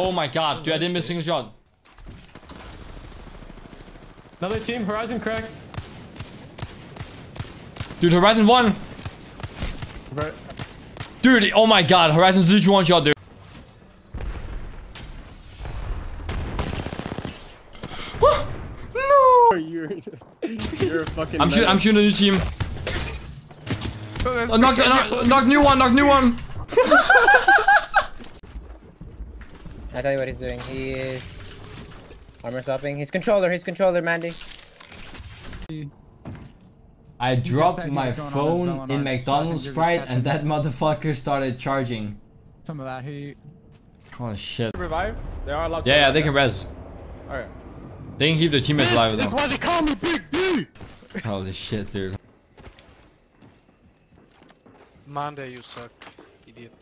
Oh my god, dude, I didn't miss a single shot. Another team, Horizon crack. Dude, Horizon won. Right. Dude, oh my god, Horizon's literally one shot, dude. no! You're, you're a fucking. I'm, shoot, I'm shooting a new team. Oh, oh knock, knock, knock new one, knock new one. I tell you what he's doing. He is armor swapping. He's controller. He's controller, Mandy. I dropped my what's going on, phone in. McDonald's I Sprite and that motherfucker started charging. Some of that heat. Oh shit. Revive? They are allowed to. Yeah, yeah, they can res. Alright. They can keep their teammates alive This is though. why they call me Big D. Holy shit, dude. Monday, you suck, idiot.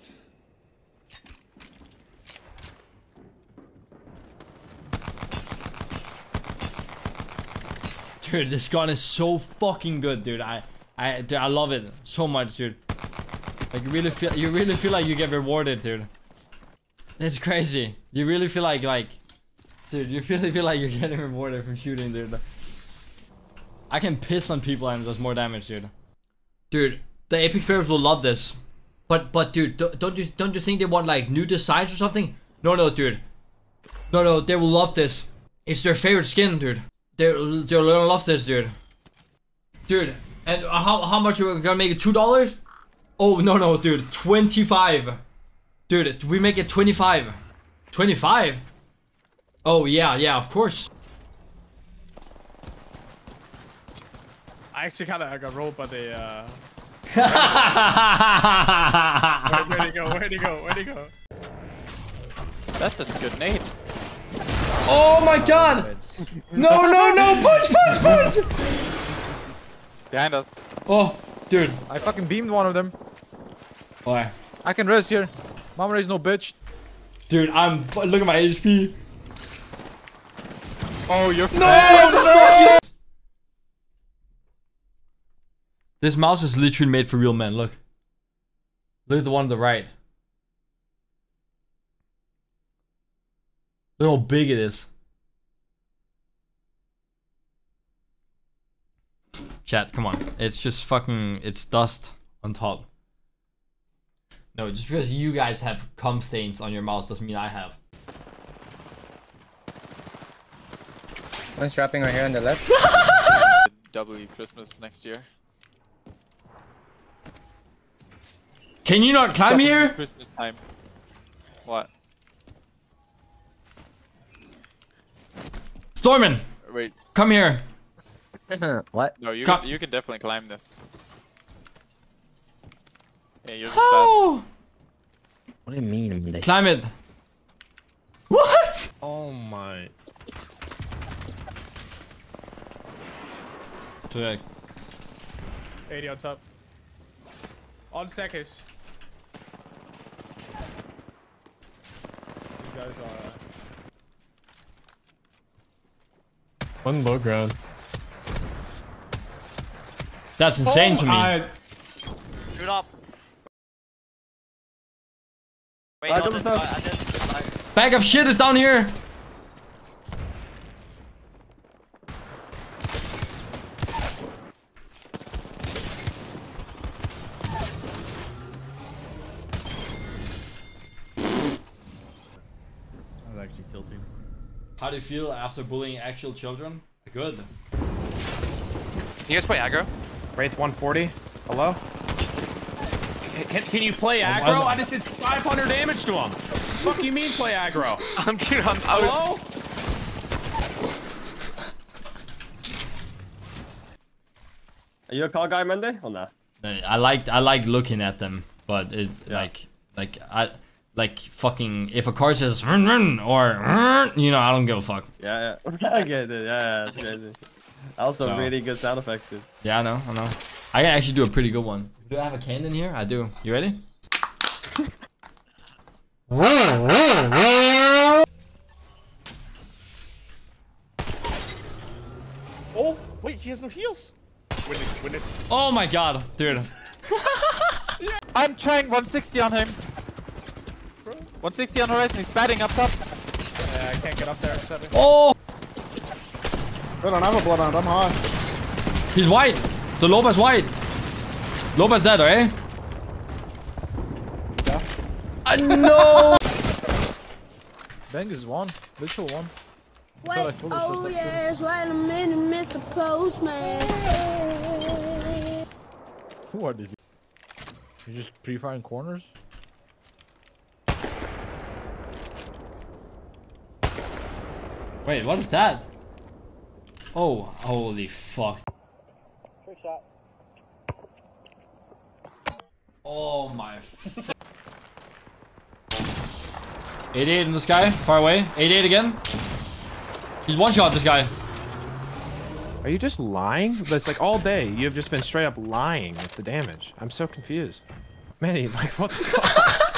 Dude, this gun is so fucking good, dude. I, I, dude, I love it so much, dude. Like, you really feel, you really feel like you get rewarded, dude. It's crazy. You really feel like, like, dude, you really feel like you're getting rewarded for shooting, dude. I can piss on people and does more damage, dude. Dude, the Apex players will love this. But, but, dude, don't you, don't you think they want like new designs or something? No, no, dude. No, no, they will love this. It's their favorite skin, dude. They're, they're gonna love this, dude. Dude, and how, how much are we gonna make it? Two dollars? Oh, no, no, dude. 25. Dude, we make it 25. 25? Oh, yeah, yeah, of course. I actually kind of got rolled by the. Uh... Where, where'd he go? Where'd he go? Where'd he go? That's a good name. oh my god! No, no, no! Punch, punch, punch! Behind us. Oh, dude. I fucking beamed one of them. Why? I can rest here. Mama raise no bitch. Dude, I'm. Look at my HP. Oh, you're No, no! This mouse is literally made for real men. Look. Look at the one on the right. Look how big it is. Chat, come on. It's just fucking. It's dust on top. No, just because you guys have cum stains on your mouse doesn't mean I have. One's dropping right here on the left. W Christmas next year. Can you not climb here? Christmas time. What? Stormin, Wait, come here. what? no, you Come- can, you can definitely climb this. Yeah, you're just Oh, What do you mean? They climb it. What? Oh my. Correct. 80 on top. On staircase. These guys are. Uh, One low ground. That's insane to me. I, Shoot up. Wait, I no, don't the- know. I- I did- Bag of shit is down here. I was actually tilting. How do you feel after bullying actual children? Good. You guys play aggro? Wraith 140. Hello? Can, can you play oh, aggro? I just did 500 damage to him. fuck you mean play aggro? I'm dude, I'm I was, Hello? Are you a car guy, Monday? Or nah? I like I like looking at them, but it like like I like fucking if a car says run run or you know I don't give a fuck. Yeah, yeah. I get it. Yeah, yeah, that's crazy. Also, So- really good sound effects, dude. Yeah, I know, I know. I can actually do a pretty good one. Do I have a cannon here? I do. You ready? Oh, wait, he has no heals. When it, when it, Oh my god, dude. I'm trying 160 on him. 160 on horizon. He's batting up top. Yeah, I can't get up there. Oh, I don't have a bloodhound. I'm high. he's white. The Loba's white. Loba's dead, eh? Yeah. Uh, no. Bang is one. Mitchell one. Wait, I oh yes, wait a minute, Mr. Postman. Who are these? You just pre-firing corners? Wait, what is that? Oh, holy fuck. Oh my. 88 in the sky, far away. 88 again. He's one shot this guy. Are you just lying? That's like all day. You have just been straight up lying with the damage. I'm so confused. Manny, like what the fuck?